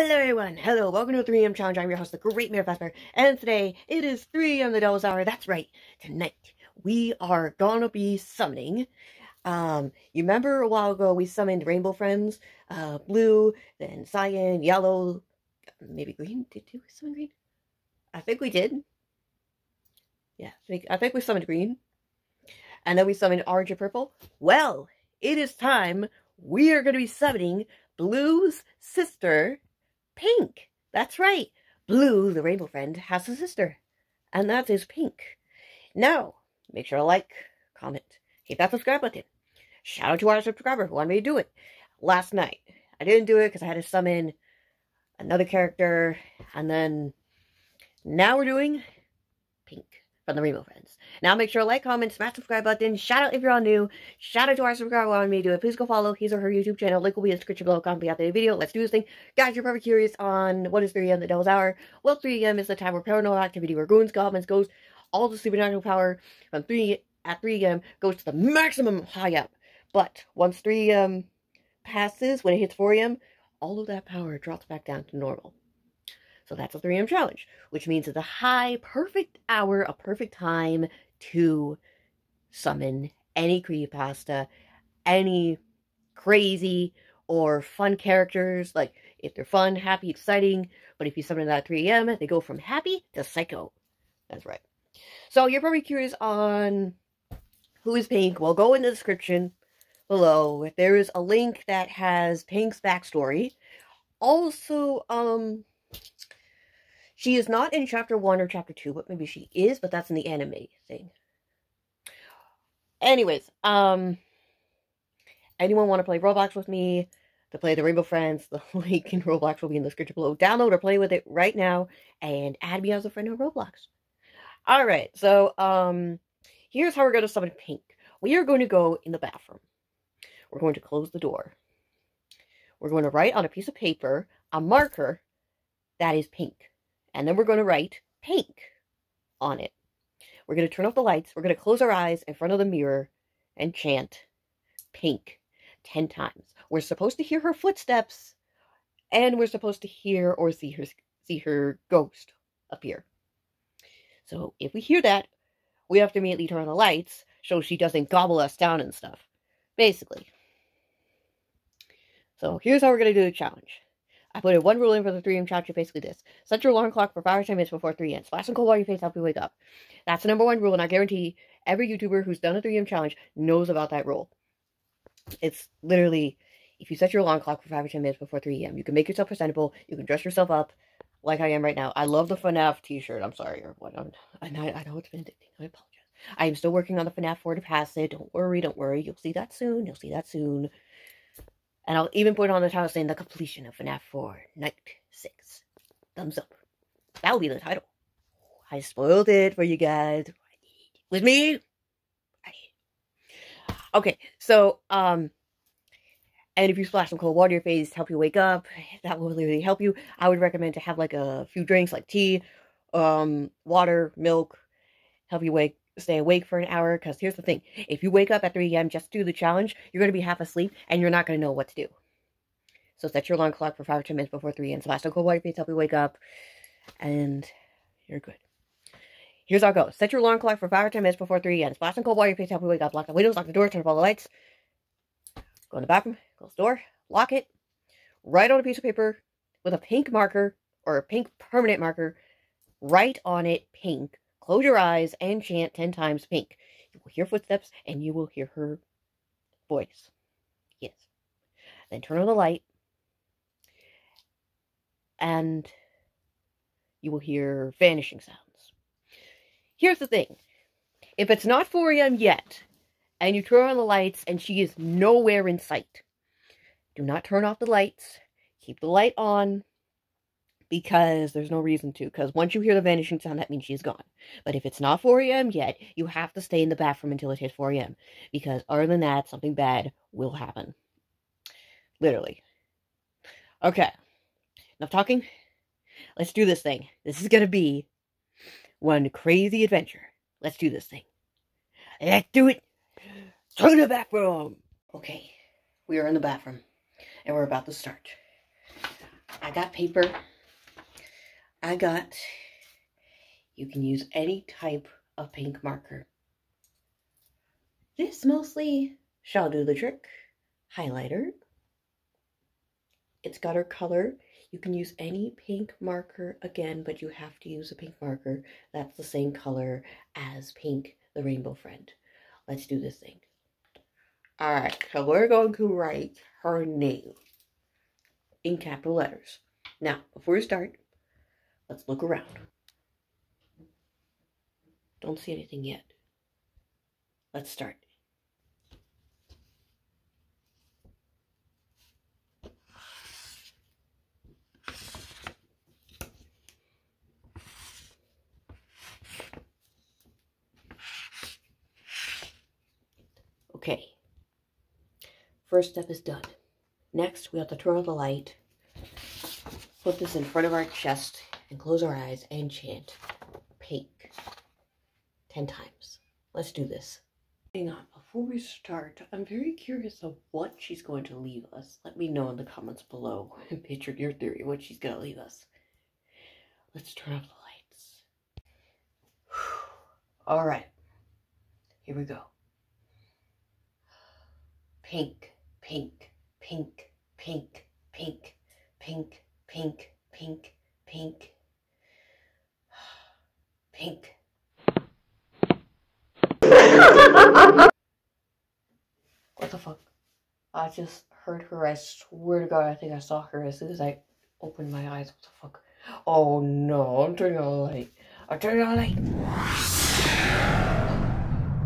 Hello everyone, hello, welcome to the 3am challenge, I'm your host, the Great Meara Fazbear, and today it is 3am the Devil's Hour, that's right, tonight we are gonna be summoning, um, you remember a while ago we summoned Rainbow Friends, uh, blue, then cyan, yellow, maybe green, did we summon green? I think we did, yeah, I think, I think we summoned green, and then we summoned orange and purple, well, it is time, we are gonna be summoning Blue's sister, Pink. That's right. Blue, the rainbow friend, has a sister. And that is Pink. Now, make sure to like, comment, hit that subscribe button. Shout out to our subscriber who wanted me to do it last night. I didn't do it because I had to summon another character. And then now we're doing Pink from the Rainbow Friends. Now make sure to like, comment, smash the subscribe button. Shout out if you're all new. Shout out to our subscriber wanted me do it. Please go follow his or her YouTube channel. Link will be in the description below. Comment out the video. Let's do this thing. Guys, you're probably curious on what is 3 a.m. the Devil's Hour. Well, 3 a.m. is the time where paranormal activity, where goons, goblins, ghosts, all the supernatural power from 3 at 3 a.m. goes to the maximum high up. But once 3 a.m. passes, when it hits 4 a.m., all of that power drops back down to normal. So that's a 3am challenge, which means it's a high, perfect hour, a perfect time to summon any creepypasta, any crazy or fun characters. Like, if they're fun, happy, exciting, but if you summon them at 3 a.m., they go from happy to psycho. That's right. So you're probably curious on who is Pink. Well, go in the description below. There is a link that has Pink's backstory. Also, um, she is not in chapter 1 or chapter 2, but maybe she is, but that's in the anime thing. Anyways, um, anyone want to play Roblox with me, to play the Rainbow Friends, the link in Roblox will be in the description below. Download or play with it right now, and add me as a friend on Roblox. Alright, so, um, here's how we're going to summon Pink. We are going to go in the bathroom. We're going to close the door. We're going to write on a piece of paper a marker that is pink. And then we're going to write pink on it. We're going to turn off the lights. We're going to close our eyes in front of the mirror and chant pink 10 times. We're supposed to hear her footsteps and we're supposed to hear or see her see her ghost appear. So if we hear that, we have to immediately turn on the lights so she doesn't gobble us down and stuff. Basically. So here's how we're going to do the challenge. I put in one rule in for the 3 a.m. challenge, basically this. Set your alarm clock for 5 or 10 minutes before 3 a.m. Splash some cold water your face, help you wake up. That's the number one rule, and I guarantee every YouTuber who's done a 3 a.m. challenge knows about that rule. It's literally, if you set your alarm clock for 5 or 10 minutes before 3 a.m., you can make yourself presentable, you can dress yourself up like I am right now. I love the FNAF t-shirt, I'm sorry, or what, I'm, I, I know it's been addicting, I apologize. I am still working on the FNAF 4 to pass it, don't worry, don't worry, you'll see that soon, you'll see that soon. And I'll even put on the title saying the completion of FNAF 4 Night 6. Thumbs up. That will be the title. I spoiled it for you guys. With me? Okay, so, um, and if you splash some cold water in your face, to help you wake up, that will really help you. I would recommend to have like a few drinks like tea, um, water, milk, help you wake stay awake for an hour because here's the thing. If you wake up at 3 a.m just do the challenge you're going to be half asleep and you're not going to know what to do. So set your alarm clock for 5 or 10 minutes before 3 a.m splash some cold water face help you wake up and you're good. Here's it goes. Set your alarm clock for 5 or 10 minutes before 3 a.m splash some cold water help you wake up lock the windows lock the door turn off all the lights. Go in the bathroom close the door lock it. Write on a piece of paper with a pink marker or a pink permanent marker. Write on it pink Close your eyes and chant 10 times pink. You will hear footsteps and you will hear her voice. Yes. Then turn on the light and you will hear vanishing sounds. Here's the thing. If it's not 4 a.m. yet, and you turn on the lights and she is nowhere in sight, do not turn off the lights. Keep the light on because there's no reason to. Because once you hear the vanishing sound, that means she's gone. But if it's not 4 a.m. yet, you have to stay in the bathroom until it hits 4 a.m. Because other than that, something bad will happen. Literally. Okay. Enough talking. Let's do this thing. This is going to be one crazy adventure. Let's do this thing. Let's do it. Turn the bathroom. Okay. We are in the bathroom. And we're about to start. I got paper. I got, you can use any type of pink marker. This mostly shall do the trick. Highlighter. It's got her color. You can use any pink marker again, but you have to use a pink marker that's the same color as pink, the rainbow friend. Let's do this thing. Alright, so we're going to write her name in capital letters. Now, before we start, let's look around. Don't see anything yet. Let's start. Okay. First step is done. Next, we have to turn on the light, put this in front of our chest, and close our eyes and chant pink 10 times. Let's do this. Hang on, before we start, I'm very curious of what she's going to leave us. Let me know in the comments below and picture your theory what she's going to leave us. Let's turn off the lights. All right, here we go pink, pink, pink, pink, pink, pink, pink, pink, pink, pink. what the fuck? I just heard her. I swear to God, I think I saw her as soon as I opened my eyes. What the fuck? Oh no, I'm turning on the light. I'm turning on the light.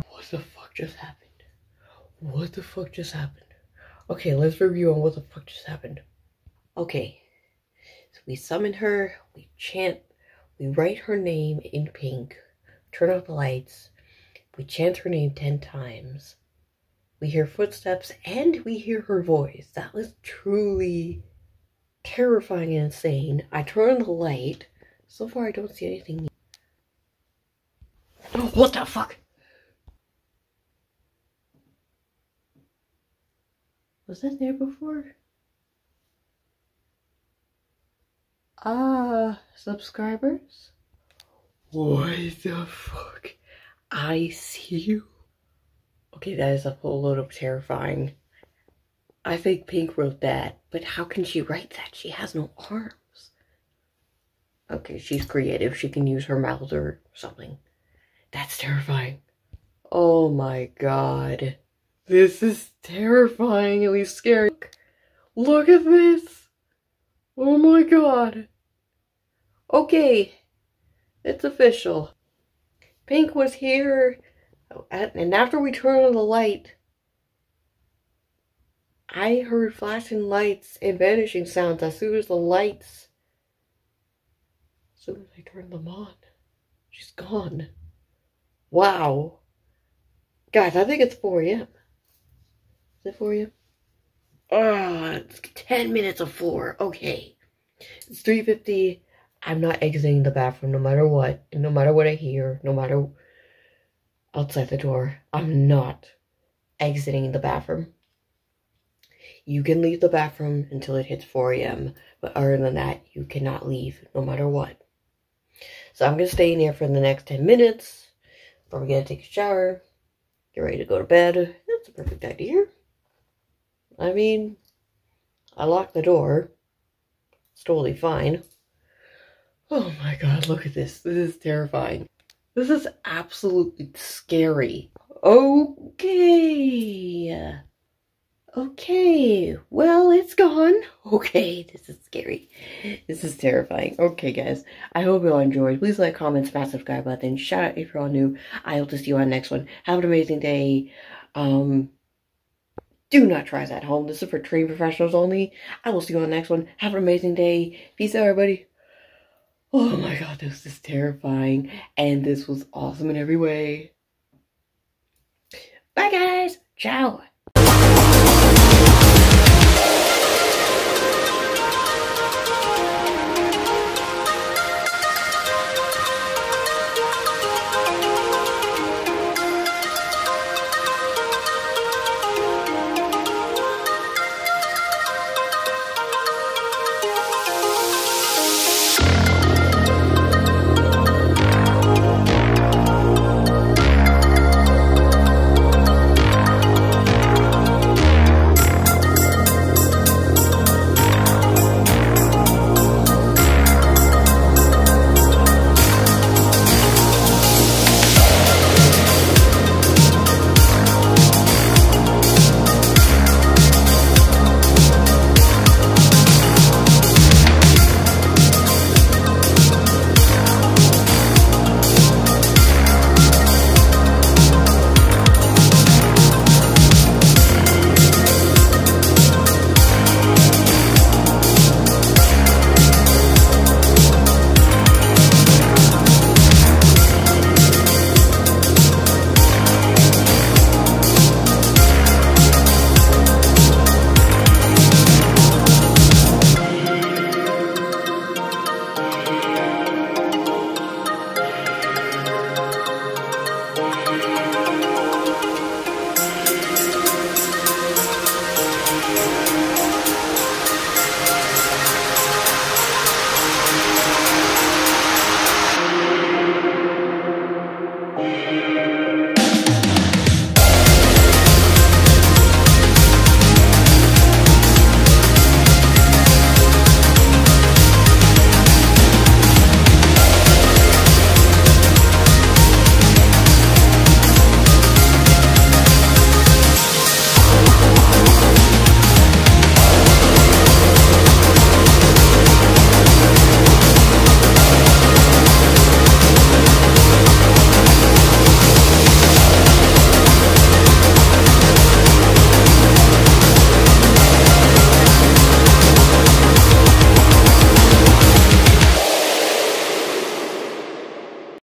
What the fuck just happened? What the fuck just happened? Okay, let's review on what the fuck just happened. Okay, so we summon her, we chant, we write her name in pink, turn off the lights, we chant her name 10 times, we hear footsteps, and we hear her voice. That was truly terrifying and insane. I turn on the light. So far, I don't see anything. Oh, what the fuck? Was that there before? Ah, subscribers? What the fuck? I see you. Okay, that is a whole load of terrifying. I think Pink wrote that, but how can she write that? She has no arms. Okay, she's creative. She can use her mouth or something. That's terrifying. Oh my god. This is terrifyingly scary. Look at this. Oh my god. Okay, it's official. Pink was here, and after we turned on the light, I heard flashing lights and vanishing sounds as soon as the lights, as soon as I turned them on. She's gone. Wow. Guys, I think it's 4 a.m Is it 4 a.m.? Ah, it's 10 minutes of 4. Okay. It's 3.50. I'm not exiting the bathroom no matter what. No matter what I hear. No matter outside the door. I'm not exiting the bathroom. You can leave the bathroom until it hits 4 a.m. But other than that, you cannot leave no matter what. So I'm going to stay in here for the next 10 minutes. We get to take a shower. Get ready to go to bed. That's a perfect idea. I mean, I locked the door. It's totally fine. Oh my god, look at this. This is terrifying. This is absolutely scary. Okay. Okay. Well, it's gone. Okay, this is scary. This is terrifying. Okay, guys. I hope you all enjoyed. Please like, comment, smash subscribe button. Shout out if you're all new. I hope to see you on the next one. Have an amazing day. Um, do not try this at home. This is for trained professionals only. I will see you on the next one. Have an amazing day. Peace out, everybody oh my god, this is terrifying. And this was awesome in every way. Bye guys. Ciao.